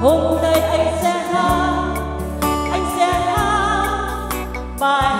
hôm nay anh sẽ hát anh sẽ hát bài